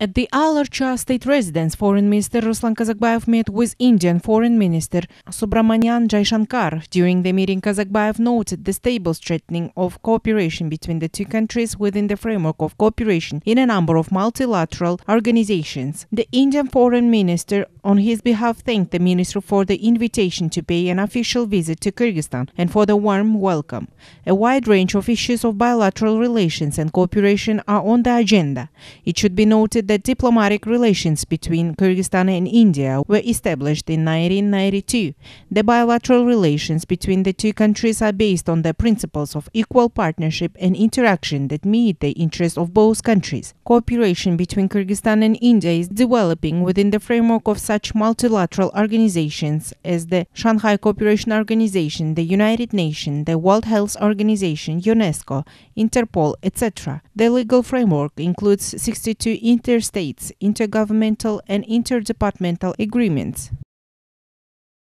At the Ala-Archa state residence, Foreign Minister Ruslan Kazakbayev met with Indian Foreign Minister Subrahmanyam Jaishankar. During the meeting, Kazakbayev noted the stable strengthening of cooperation between the two countries within the framework of cooperation in a number of multilateral organizations. The Indian Foreign Minister, on his behalf, thanked the minister for the invitation to pay an official visit to Kyrgyzstan and for the warm welcome. A wide range of issues of bilateral relations and cooperation are on the agenda. It should be noted that diplomatic relations between Kyrgyzstan and India were established in 1992. The bilateral relations between the two countries are based on the principles of equal partnership and interaction that meet the interests of both countries. Cooperation between Kyrgyzstan and India is developing within the framework of such multilateral organizations as the Shanghai Cooperation Organization, the United Nations, the World Health Organization, UNESCO, Interpol, etc. The legal framework includes 62 interstate intergovernmental and interdepartmental agreements.